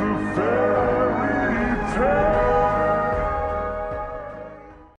to fail.